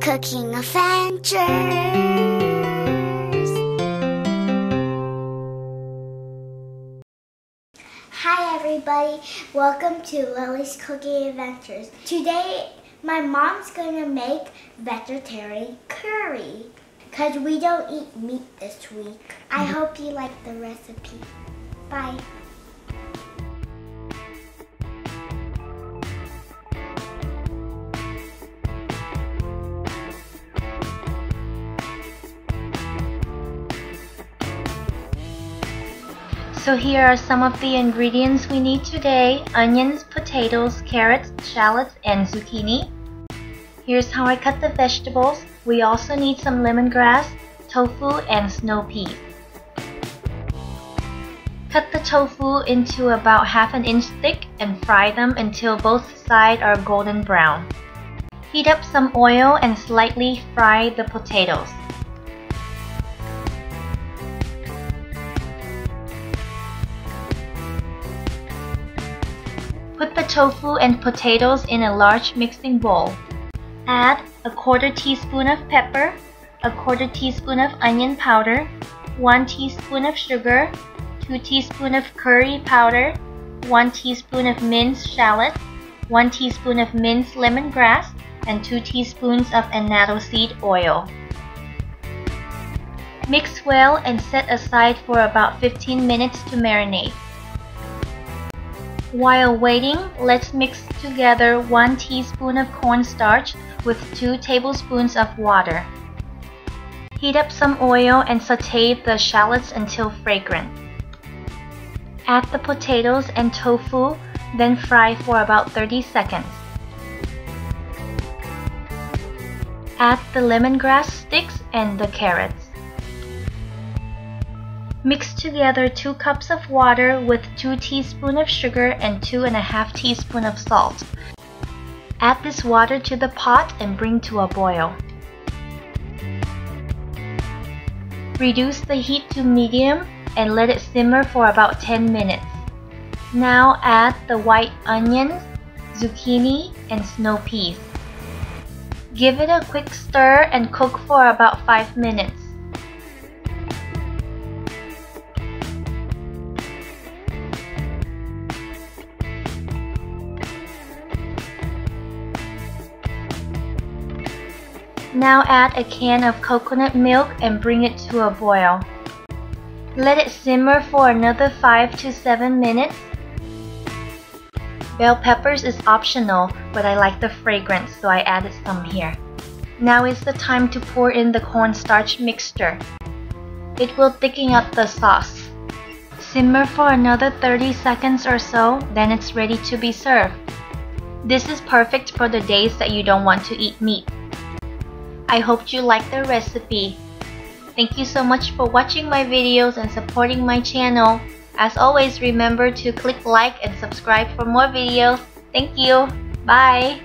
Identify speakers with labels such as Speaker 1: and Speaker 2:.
Speaker 1: Cooking Adventures. Hi everybody, welcome to Lily's Cooking Adventures. Today my mom's going to make vegetarian curry because we don't eat meat this week. I
Speaker 2: Mm-hmm.
Speaker 1: hope you like the recipe. Bye.
Speaker 2: So here are some of the ingredients we need today. Onions, potatoes, carrots, shallots, and zucchini. Here's how I cut the vegetables. We also need some lemongrass, tofu, and snow peas. Cut the tofu into about half an inch thick and fry them until both sides are golden brown. Heat up some oil and slightly fry the potatoes. Put the tofu and potatoes in a large mixing bowl. Add a quarter teaspoon of pepper, a quarter teaspoon of onion powder, 1 teaspoon of sugar, 2 teaspoon of curry powder, 1 teaspoon of minced shallot, 1 teaspoon of minced lemongrass, and 2 teaspoons of annatto seed oil. Mix well and set aside for about 15 minutes to marinate. While waiting, let's mix together 1 teaspoon of cornstarch with 2 tablespoons of water. Heat up some oil and saute the shallots until fragrant. Add the potatoes and tofu, then fry for about 30 seconds. Add the lemongrass sticks and the carrots. Mix together 2 cups of water with 2 teaspoons of sugar and 2.5 teaspoons of salt. Add this water to the pot and bring to a boil. Reduce the heat to medium and let it simmer for about 10 minutes. Now add the white onions, zucchini, and snow peas. Give it a quick stir and cook for about 5 minutes. Now add a can of coconut milk and bring it to a boil. Let it simmer for another 5 to 7 minutes. Bell peppers is optional, but I like the fragrance so I added some here. Now is the time to pour in the cornstarch mixture. It will thicken up the sauce. Simmer for another 30 seconds or so, then it's ready to be served. This is perfect for the days that you don't want to eat meat. I hope you like the recipe. Thank you so much for watching my videos and supporting my channel. As always, remember to click like and subscribe for more videos. Thank you. Bye.